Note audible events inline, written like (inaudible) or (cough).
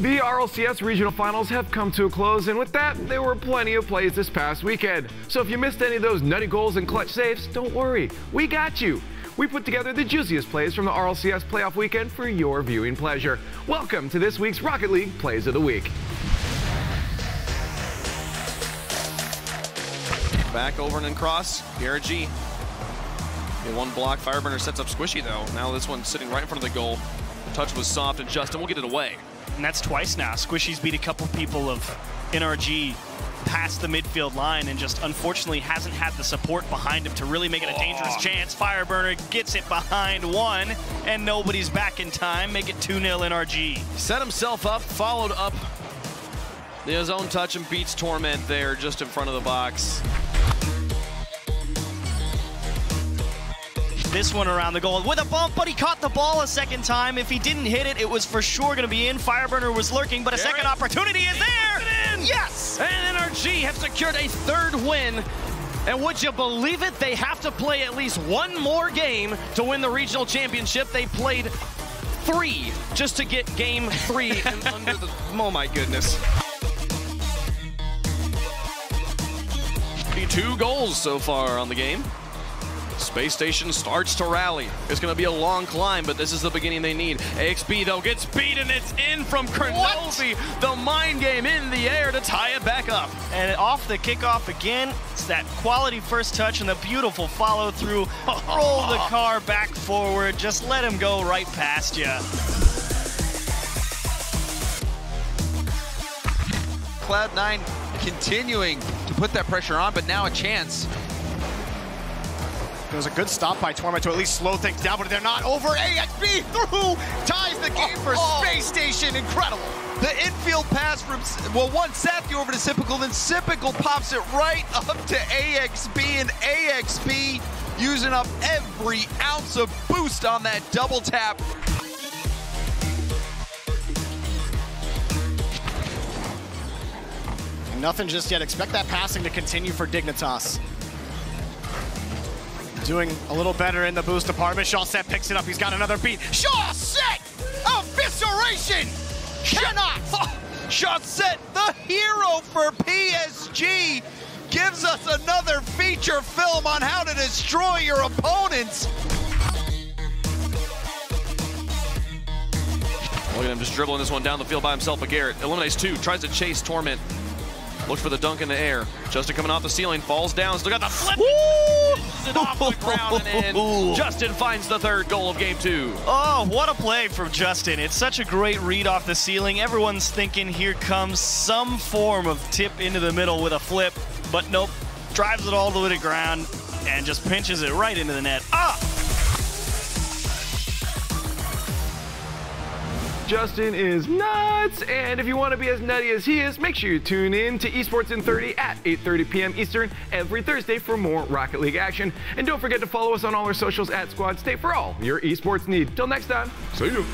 The RLCS regional finals have come to a close, and with that, there were plenty of plays this past weekend. So if you missed any of those nutty goals and clutch saves, don't worry, we got you. We put together the juiciest plays from the RLCS playoff weekend for your viewing pleasure. Welcome to this week's Rocket League Plays of the Week. Back over and cross. Garrett G. One block. Fireburner sets up Squishy though. Now this one's sitting right in front of the goal. The touch was soft and Jstn will get it away. And that's twice now. Squishy's beat a couple people of NRG past the midfield line and just unfortunately hasn't had the support behind him to really make it a dangerous oh. chance. Fireburner gets it behind one, and nobody's back in time. Make it 2-0 NRG. Set himself up, followed up his own touch and beats Torment there just in front of the box. This one around the goal with a bump, but he caught the ball a second time. If he didn't hit it, it was for sure going to be in. Fireburner was lurking, but a Garrett. second opportunity is there. Yes! And NRG have secured a third win. And would you believe it? They have to play at least one more game to win the regional championship. They played three just to get game three (laughs) under the. Oh my goodness. Two goals so far on the game. Spacestation starts to rally. It's going to be a long climb, but this is the beginning they need. AXB, though, gets beat, and it's in from Kernelzy. The mind game in the air to tie it back up. And off the kickoff again, it's that quality first touch and the beautiful follow through. (laughs) Roll the car back forward. Just let him go right past you. Cloud9 continuing to put that pressure on, but now a chance it was a good stop by Torment to at least slow things down, but they're not over. AXB through ties the game oh, for oh. Spacestation. Incredible. The infield pass from, well, one Sathi over to Sypical, then Sypical pops it right up to AXB, and AXB using up every ounce of boost on that double tap. Nothing just yet. Expect that passing to continue for Dignitas doing a little better in the boost department. Chausette picks it up. He's got another beat. Chausette! Evisceration! Cannot! (laughs) Chausette, the hero for PSG, gives us another feature film on how to destroy your opponents. Look at him just dribbling this one down the field by himself. But Garrett eliminates two, tries to chase Torment. Looks for the dunk in the air. Jstn coming off the ceiling, falls down, still got the flip. It off the ground and in. (laughs) Jstn finds the third goal of game two. Oh, what a play from Jstn. It's such a great read off the ceiling. Everyone's thinking here comes some form of tip into the middle with a flip, but nope. Drives it all the way to ground and just pinches it right into the net. Ah! Jstn is nuts, and if you want to be as nutty as he is, make sure you tune in to Esports in 30 at 8.30 p.m. Eastern every Thursday for more Rocket League action. And don't forget to follow us on all our socials at SquadState for all your esports need. Till next time, see you.